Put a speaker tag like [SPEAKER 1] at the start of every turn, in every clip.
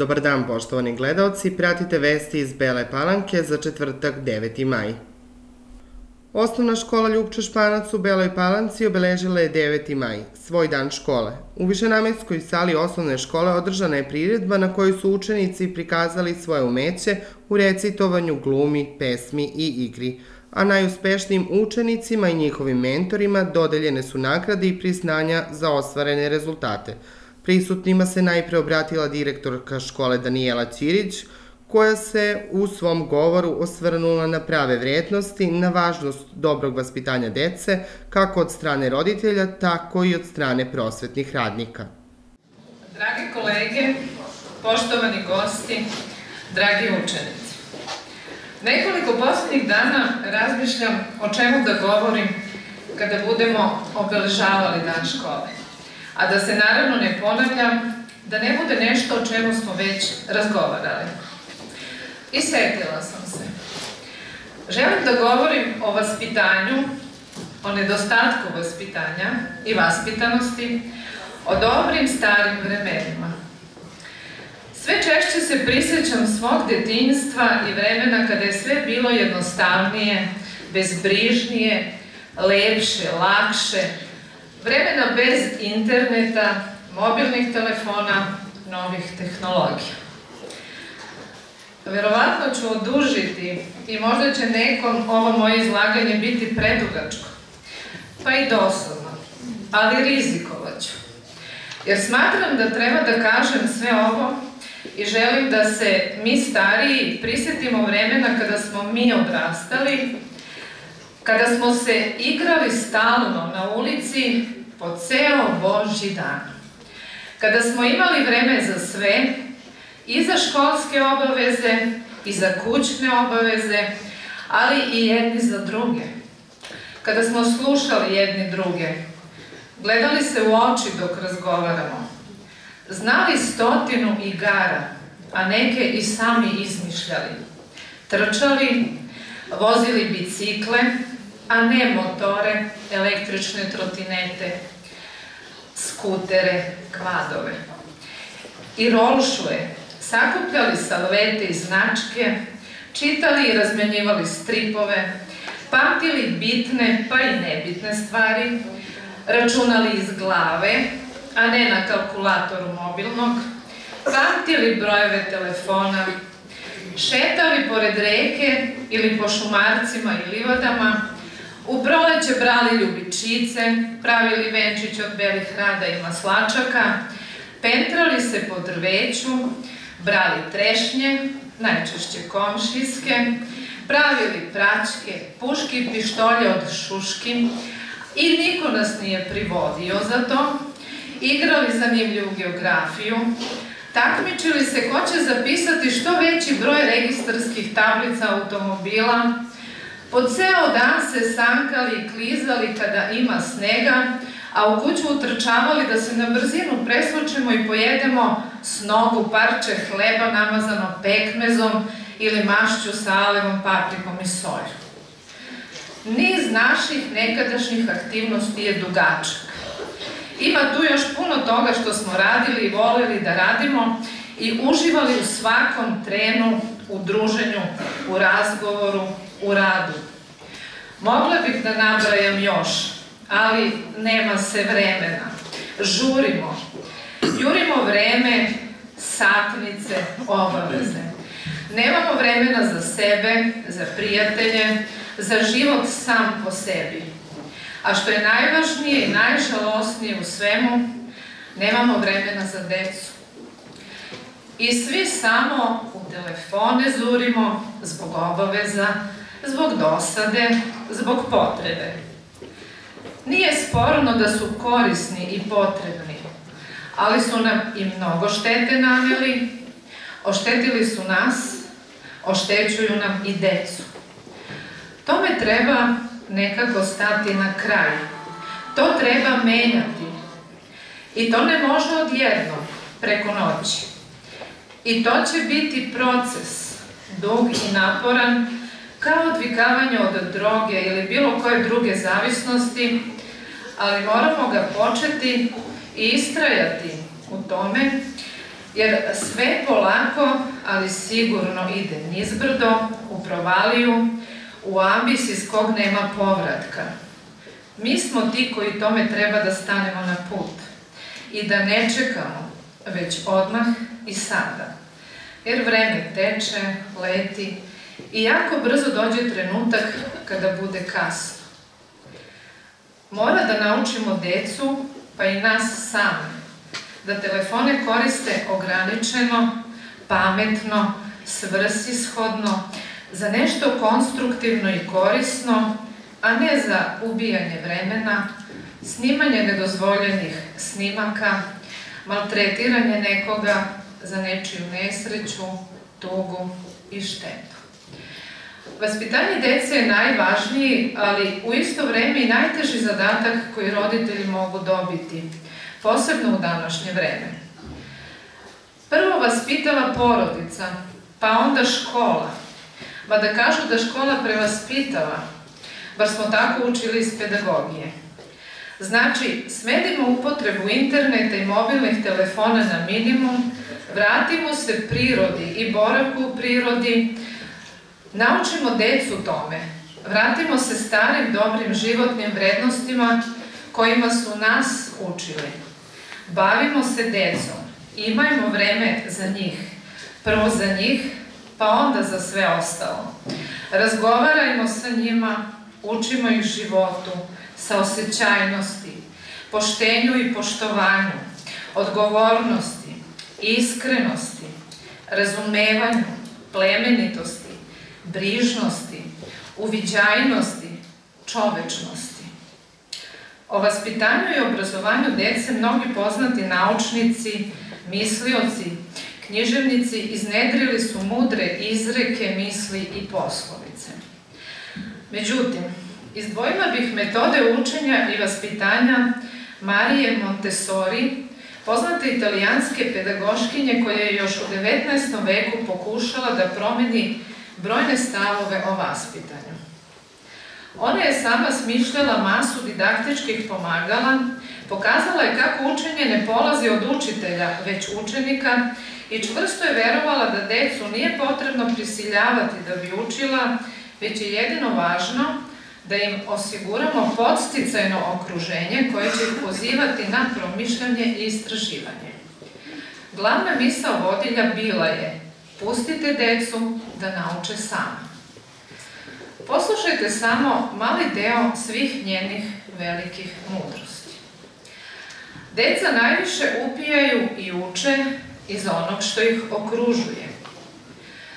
[SPEAKER 1] Dobar dan, poštovani gledalci. Pratite vesti iz Bele Palanke za četvrtak 9. maj. Osnovna škola Ljubča Španac u Beloj Palanci obeležila je 9. maj, svoj dan škole. U višenamenskoj sali osnovne škole održana je priredba na kojoj su učenici prikazali svoje umeće u recitovanju, glumi, pesmi i igri, a najuspešnijim učenicima i njihovim mentorima dodeljene su nagrade i priznanja za ostvarene rezultate – Prisutnima se najpre obratila direktorka škole Danijela Ćirić, koja se u svom govoru osvrnula na prave vrednosti, na važnost dobrog vaspitanja dece, kako od strane roditelja, tako i od strane prosvetnih radnika.
[SPEAKER 2] Dragi kolege, poštovani gosti, dragi učenici, nekoliko poslednjih dana razmišljam o čemu da govorim kada budemo obeležavali dan škole a da se naravno ne ponavljam, da ne bude nešto o čemu smo već razgovarali. I setila sam se. Želim da govorim o vaspitanju, o nedostatku vaspitanja i vaspitanosti, o dobrim starim vremenima. Sve češće se prisjećam svog detinjstva i vremena kada je sve bilo jednostavnije, bezbrižnije, lepše, lakše, Vremena bez interneta, mobilnih telefona, novih tehnologija. Verovatno ću odužiti i možda će nekom ovo moje izlaganje biti predugačko, pa i dosadno, ali rizikovat ću. Jer smatram da treba da kažem sve ovo i želim da se mi stariji prisetimo vremena kada smo mi odrastali kada smo se igrali stalno na ulici po ceo Božji dan. Kada smo imali vreme za sve, i za školske obaveze, i za kućne obaveze, ali i jedni za druge. Kada smo slušali jedni druge, gledali se u oči dok razgovaramo, znali stotinu igara, a neke i sami izmišljali, trčali, vozili bicikle, a ne motore, električne trotinete, skutere, kvadove. I rolšuje, sakupljali salvete i značke, čitali i razmenjivali stripove, pamtili bitne pa i nebitne stvari, računali iz glave, a ne na kalkulatoru mobilnog, pamtili brojeve telefona, šetali pored reke ili po šumarcima i livadama, U proleće brali ljubičice, pravili venčić od belih rada i maslačaka, pentrali se po drveću, brali trešnje, najčešće komšijske, pravili praćke, puški i pištolje od šuški i niko nas nije privodio za to, igrali zanimljivu geografiju, takmičili se ko će zapisati što veći broj registarskih tablica automobila, Po ceo dan se sankali i klizali kada ima snega, a u kuću utrčavali da se na brzinu preslučimo i pojedemo s nogu parče hleba namazano pekmezom ili mašću sa alevom, paprikom i solju. Niz naših nekadašnjih aktivnosti je dugačak. Ima tu još puno toga što smo radili i voleli da radimo i uživali u svakom trenu, u druženju, u razgovoru, u radu. Mogla bih da nabrajam još, ali nema se vremena. Žurimo. Jurimo vreme, satnice, obaveze. Nemamo vremena za sebe, za prijatelje, za život sam po sebi. A što je najvažnije i najžalosnije u svemu, nemamo vremena za decu. I svi samo u telefone zurimo zbog obaveza, zbog dosade, zbog potrebe. Nije sporno da su korisni i potrebni, ali su nam i mnogo štete naneli, oštetili su nas, oštećuju nam i decu. Tome treba nekako stati na kraj. To treba menjati. I to ne može odjedno, preko noći. I to će biti proces, dug i naporan, kao odvikavanje od droge ili bilo koje druge zavisnosti, ali moramo ga početi i istrajati u tome jer sve polako, ali sigurno ide nizbrdo, u provaliju, u abis iz kog nema povratka. Mi smo ti koji tome treba da stanemo na put i da ne čekamo, već odmah i sada. Jer vreme teče, leti i jako brzo dođe trenutak kada bude kasno. Mora da naučimo decu, pa i nas same, da telefone koriste ograničeno, pametno, svrsishodno, za nešto konstruktivno i korisno, a ne za ubijanje vremena, snimanje nedozvoljenih snimaka, maltretiranje nekoga za nečiju nesreću, tugu i štetu. Vaspitanje dece je najvažniji, ali u isto vreme i najteži zadatak koji roditelji mogu dobiti, posebno u današnje vreme. Prvo vaspitala porodica, pa onda škola, pa da kažu da škola prevaspitava, bar smo tako učili iz pedagogije. Znači, smedimo upotrebu interneta i mobilnih telefona na minimum, vratimo se prirodi i boravku u prirodi, naučimo decu tome, vratimo se starim dobrim životnim vrednostima kojima su nas učili. Bavimo se decom, imajmo vreme za njih, prvo za njih, pa onda za sve ostalo. Razgovarajmo sa njima, učimo ih životu, saosećajnosti, poštenju i poštovanju, odgovornosti, iskrenosti, razumevanju, plemenitosti, brižnosti, uviđajnosti, čovečnosti. O vaspitanju i obrazovanju dece mnogi poznati naučnici, mislioci, književnici iznedrili su mudre izreke, misli i poslovice. Međutim, izdvojila bih metode učenja i vaspitanja Marije Montessori, poznate italijanske pedagoškinje koja je još u 19. veku pokušala da promeni brojne stavove o vaspitanju. Ona je sama smišljala masu didaktičkih pomagala, pokazala je kako učenje ne polazi od učitelja, već učenika i čvrsto je verovala da decu nije potrebno prisiljavati da bi učila, već je jedino važno da im osiguramo podsticajno okruženje koje će ih pozivati na promišljanje i istraživanje. Glavna misao vodilja bila je pustite decu da nauče sami. Poslušajte samo mali deo svih njenih velikih mudrosti. Deca najviše upijaju i uče iz onog što ih okružuje.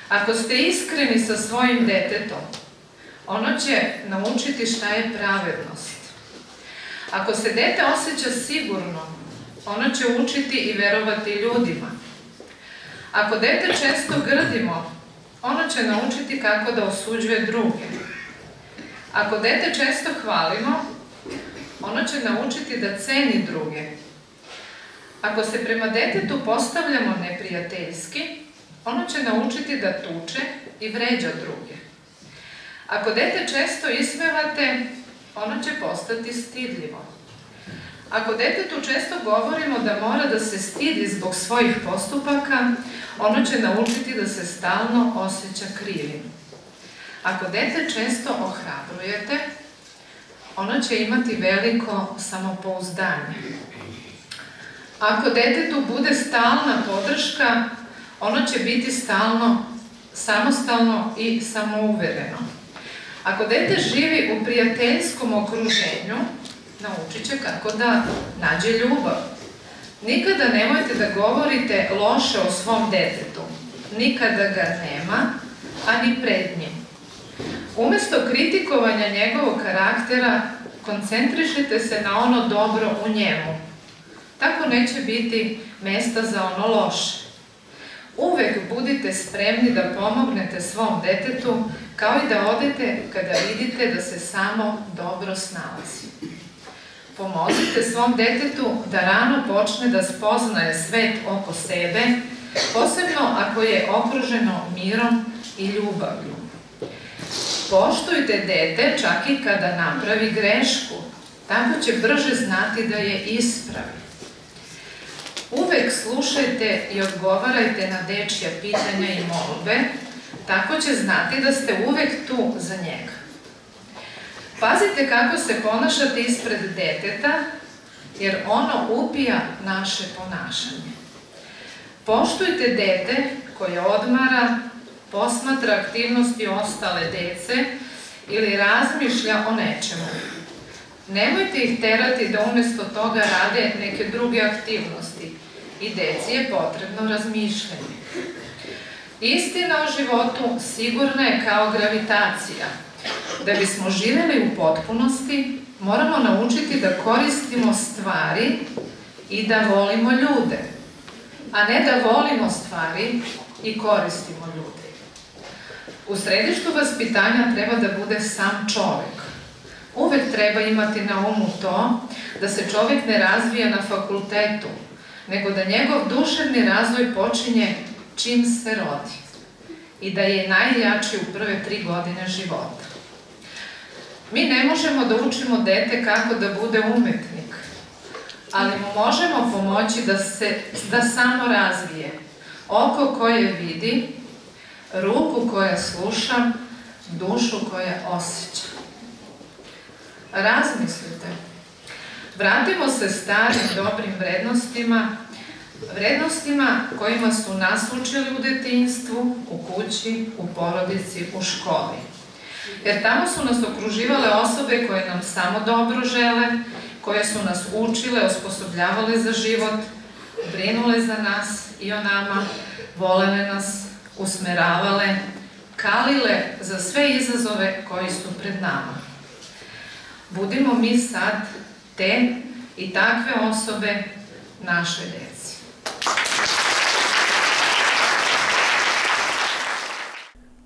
[SPEAKER 2] Ako ste iskreni sa svojim detetom, ono će naučiti šta je pravednost. Ako se dete osjeća sigurno, ono će učiti i verovati ljudima. Ako dete često grdimo, ono će naučiti kako da osuđuje druge. Ako dete često hvalimo, ono će naučiti da ceni druge. Ako se prema detetu postavljamo neprijateljski, ono će naučiti da tuče i vređa druge. Ako dete često ismevate, ono će postati stidljivo. Ako detetu često govorimo da mora da se stidi zbog svojih postupaka, ono će naučiti da se stalno osjeća krivim. Ako dete često ohrabrujete, ono će imati veliko samopouzdanje. Ako detetu bude stalna podrška, ono će biti stalno samostalno i samouvereno. Ako dete živi u prijateljskom okruženju, naučit će kako da nađe ljubav. Nikada nemojte da govorite loše o svom detetu. Nikada ga nema, a ni pred njim. Umesto kritikovanja njegovog karaktera, koncentrišite se na ono dobro u njemu. Tako neće biti mesta za ono loše. Uvek budite spremni da pomognete svom detetu, kao i da odete kada vidite da se samo dobro snalazi. Pomozite svom detetu da rano počne da spoznaje svet oko sebe, posebno ako je okruženo mirom i ljubavlju. Poštujte dete čak i kada napravi grešku, tako će brže znati da je ispravi. Uvek slušajte i odgovarajte na dečja pitanja i molbe, tako će znati da ste uvek tu za njega. Pazite kako se ponašate ispred deteta, jer ono upija naše ponašanje. Poštujte dete koje odmara, posmatra aktivnosti ostale dece ili razmišlja o nečemu. Nemojte ih terati da umesto toga rade neke druge aktivnosti i deci je potrebno razmišljanje. Istina o životu sigurna je kao gravitacija. Da bismo živeli u potpunosti, moramo naučiti da koristimo stvari i da volimo ljude, a ne da volimo stvari i koristimo ljude. U središtu vaspitanja treba da bude sam čovek. Uvek treba imati na umu to da se čovek ne razvija na fakultetu, nego da njegov duševni razvoj počinje čim se rodi i da je najjači u prve tri godine života. Mi ne možemo da učimo dete kako da bude umetnik, ali mu možemo pomoći da se da samo razvije oko koje vidi, ruku koja sluša, dušu koja osjeća. Razmislite. Vratimo se starim dobrim vrednostima, vrednostima kojima su nas učili u detinstvu, u kući, u porodici, u školi. Jer tamo su nas okruživale osobe koje nam samo dobro žele, koje su nas učile, osposobljavale za život, brinule za nas i o nama, volele nas, usmeravale, kalile za sve izazove koji su pred nama. Budimo mi sad te i takve osobe naše deci.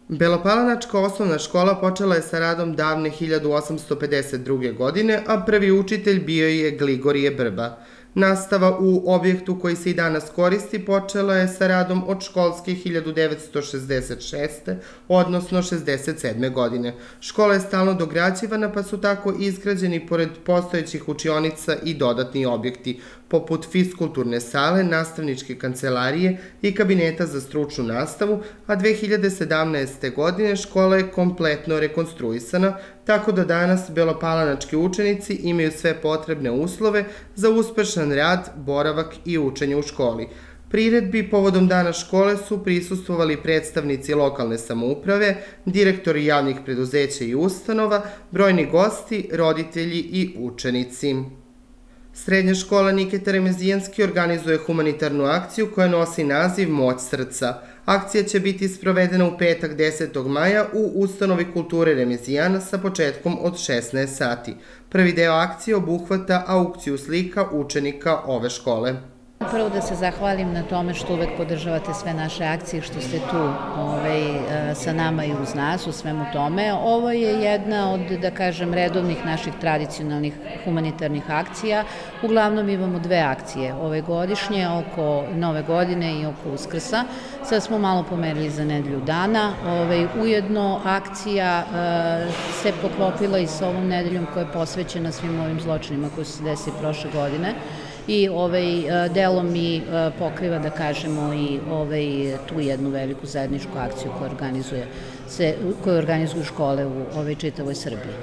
[SPEAKER 1] Belopalanačka osnovna škola počela je sa radom davne 1852. godine, a prvi učitelj bio je Gligorije Brba. Nastava u objektu koji se i danas koristi počela je sa radom od školske 1966. odnosno 67. godine. Škola je stalno dograđivana pa su tako izgrađeni pored postojećih učionica i dodatni objekti, poput fiskulturne sale, nastavničke kancelarije i kabineta za stručnu nastavu, a 2017. godine škola je kompletno rekonstruisana, tako da danas belopalanački učenici imaju sve potrebne uslove za uspešan rad, boravak i učenje u školi. Priredbi povodom dana škole su prisustvovali predstavnici lokalne samouprave, direktori javnih preduzeća i ustanova, brojni gosti, roditelji i učenici. Srednja škola Nikita Remezijanski organizuje humanitarnu akciju koja nosi naziv Moć srca. Akcija će biti sprovedena u petak 10. maja u Ustanovi kulture Remezijana sa početkom od 16 sati. Prvi deo akcije obuhvata aukciju slika učenika ove škole.
[SPEAKER 3] Prvo da se zahvalim na tome što uvek podržavate sve naše akcije, što ste tu ovaj, e, sa nama i uz nas u svemu tome. Ovo je jedna od, da kažem, redovnih naših tradicionalnih humanitarnih akcija. Uglavnom imamo dve akcije ove godišnje, oko nove godine i oko uskrsa. Sad smo malo pomerili za nedelju dana. Ovaj, ujedno akcija e, se poklopila i sa ovom nedeljom koja je posvećena svim ovim zločinima koji su se desili prošle godine i ovaj e, delom i e, pokriva da kažemo i ovaj tu jednu veliku zajedničku akciju koju organizuje se koju organizuju škole u ovoj čitavoj Srbiji.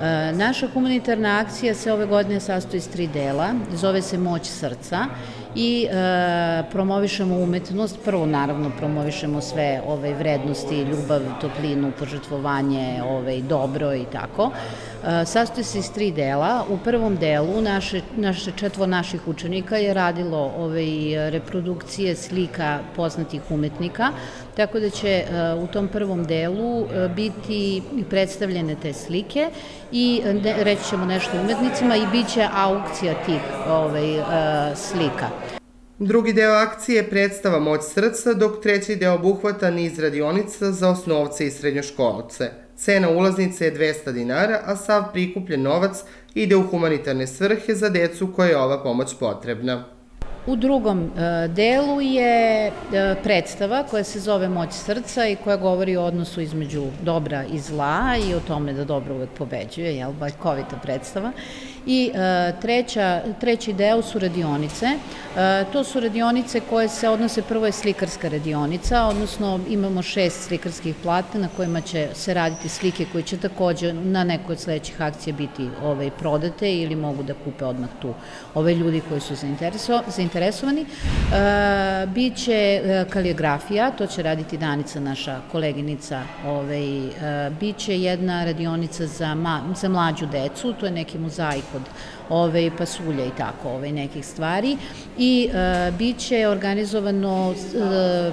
[SPEAKER 3] E, naša humanitarna akcija se ove godine sastoji iz tri dela, zove se Moć srca i e, promovišemo umetnost, prvo naravno promovišemo sve ove vrednosti, ljubav, toplinu, požrtvovanje, ove, dobro i tako. E, sastoji se iz tri dela. U prvom delu naše, naše četvo naših učenika je radilo ove reprodukcije slika poznatih umetnika, tako da će e, u tom prvom delu e, biti predstavljene te slike i reći ćemo nešto umetnicima i bit će aukcija tih ove, slika.
[SPEAKER 1] Drugi deo akcije je predstava Moć srca, dok treći deo obuhvata niz radionica za osnovce i srednjoškolce. Cena ulaznice je 200 dinara, a sav prikupljen novac ide u humanitarne svrhe za decu koje je ova pomoć potrebna.
[SPEAKER 3] U drugom e, delu je e, predstava koja se zove Moć srca i koja govori o odnosu između dobra i zla i o tome da dobro uvek pobeđuje, jel, bajkovita predstava. I treća, treći deo su radionice. To su radionice koje se odnose, prvo je slikarska radionica, odnosno imamo šest slikarskih plata na kojima će se raditi slike koje će takođe na nekoj od sledećih akcija biti ovaj, prodate ili mogu da kupe odmah tu ove ljudi koji su zainteresovani. Biće kaligrafija, to će raditi Danica, naša koleginica, ovaj, biće jedna radionica za, ma, za mlađu decu, to je neki mozaik od ove, pasulja i tako, ove, nekih stvari i e, bit će organizovano e,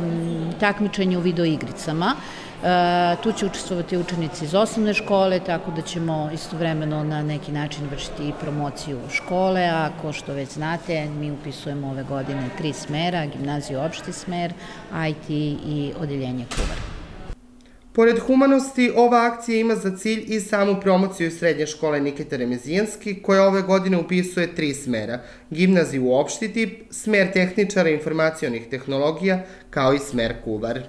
[SPEAKER 3] takmičenje u videoigricama. E, tu će učestvovati učenici iz osnovne škole, tako da ćemo istovremeno na neki način vršiti i promociju škole, a ko što već znate, mi upisujemo ove godine tri smera, gimnaziju opšti smer, IT i odeljenje kuvar.
[SPEAKER 1] Pored humanosti, ova akcija ima za cilj i samu promociju srednje škole Nikita Remezijanski, koja ove godine upisuje tri smera. Gimnaziju u opšti tip, smer tehničara informacijonih tehnologija, kao i smer kuvar.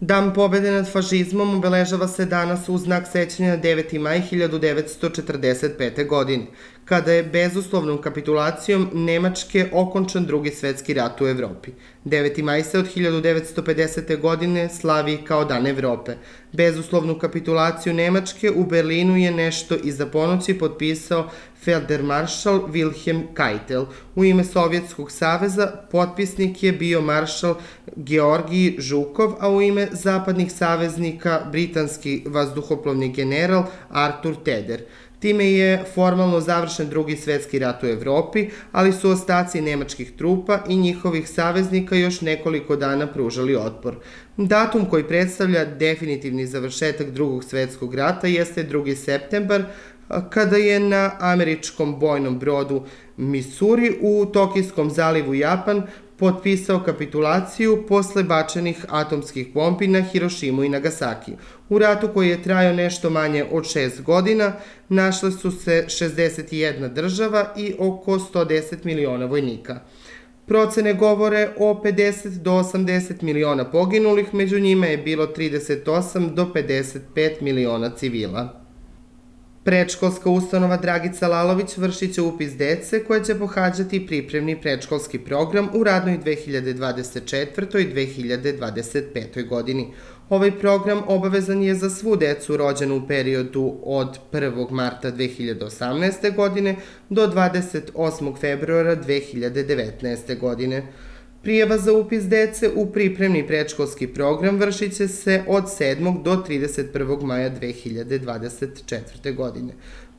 [SPEAKER 1] Dan pobede nad fašizmom obeležava se danas u znak sećanja na 9. maj 1945. godine, kada je bezuslovnom kapitulacijom Nemačke okončan drugi svetski rat u Evropi. 9. maj se od 1950. godine slavi kao Dan Evrope. Bezuslovnu kapitulaciju Nemačke u Berlinu je nešto iza ponoći potpisao Feldermaršal Wilhelm Keitel. U ime Sovjetskog saveza potpisnik je bio maršal Georgiji Žukov, a u ime zapadnih saveznika britanski vazduhoplovni general Artur Teder. Time je formalno završen drugi svetski rat u Evropi, ali su ostaci nemačkih trupa i njihovih saveznika još nekoliko dana pružali otpor. Datum koji predstavlja definitivni završetak drugog svetskog rata jeste 2. septembar, kada je na američkom bojnom brodu Missouri u Tokijskom zalivu Japan potpisao kapitulaciju posle bačenih atomskih bombi na Hirošimu i Nagasaki. U ratu koji je trajao nešto manje od šest godina, našle su se 61 država i oko 110 miliona vojnika. Procene govore o 50 do 80 miliona poginulih, među njima je bilo 38 do 55 miliona civila. Predškolska ustanova Dragica Lalović vršit će upis dece koja će pohađati pripremni predškolski program u radnoj 2024. i 2025. godini. Ovaj program obavezan je za svu decu rođenu u periodu od 1. marta 2018. godine do 28. februara 2019. godine. Prijava za upis dece u pripremni predškolski program vršit će se od 7. do 31. maja 2024. godine.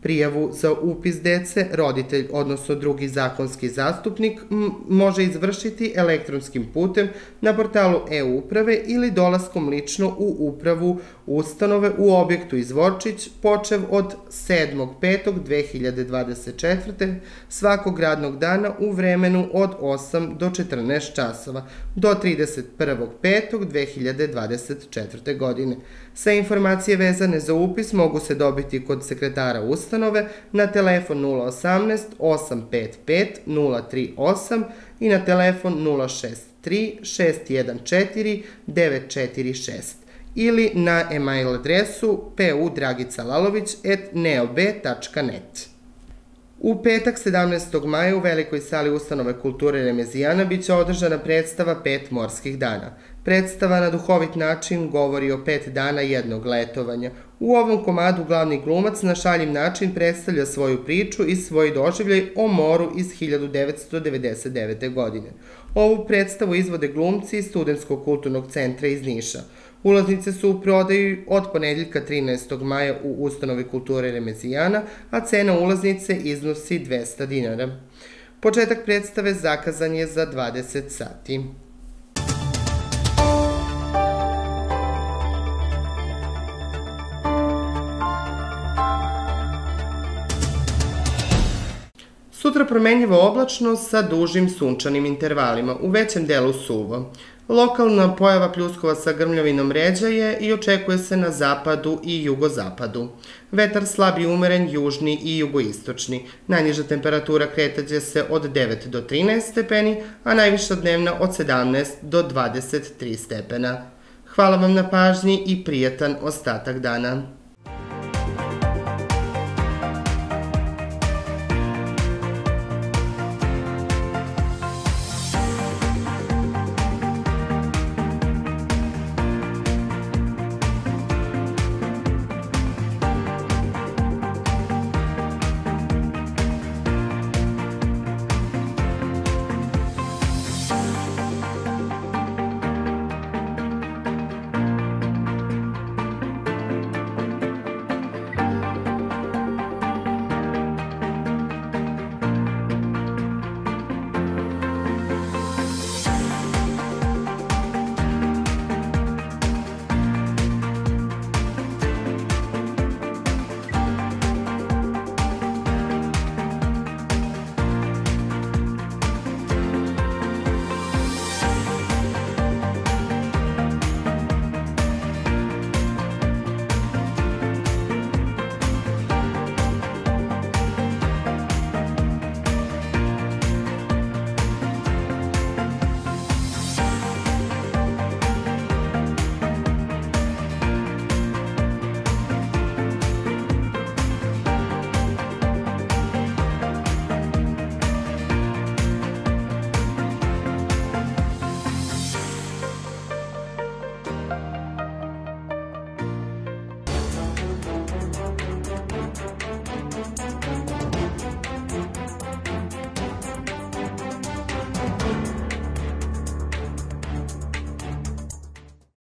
[SPEAKER 1] Prijavu za upis dece roditelj, odnosno drugi zakonski zastupnik, može izvršiti elektronskim putem na portalu e-uprave ili dolaskom lično u upravu ustanove u objektu Izvorčić, počev od 7.5.2024. svakog radnog dana u vremenu od 8 do 14 časova do 31.5.2024. godine. Sve informacije vezane za upis mogu se dobiti kod sekretara ustanove na telefon 018 855 038 i na telefon 063 614 946 ili na email adresu pudragicalalović.neob.net. U petak 17. maja u Velikoj sali Ustanove kulture Remezijana biće održana predstava Pet morskih dana. Predstava na duhovit način govori o pet dana jednog letovanja. U ovom komadu glavni glumac na šaljiv način predstavlja svoju priču i svoj doživljaj o moru iz 1999. godine. Ovu predstavu izvode glumci iz Studenskog kulturnog centra iz Niša. Ulaznice su u prodaju od ponedjeljka 13. maja u Ustanovi kulture Remezijana, a cena ulaznice iznosi 200 dinara. Početak predstave zakazan je za 20 sati. Sutra promenljivo oblačno sa dužim sunčanim intervalima, u većem delu suvo. Lokalna pojava pljuskova sa grmljavinom ređa je i očekuje se na zapadu i jugozapadu. Vetar slab i umeren južni i jugoistočni. Najniža temperatura kretaće se od 9 do 13 stepeni, a najviša dnevna od 17 do 23 stepena. Hvala vam na pažnji i prijatan ostatak dana.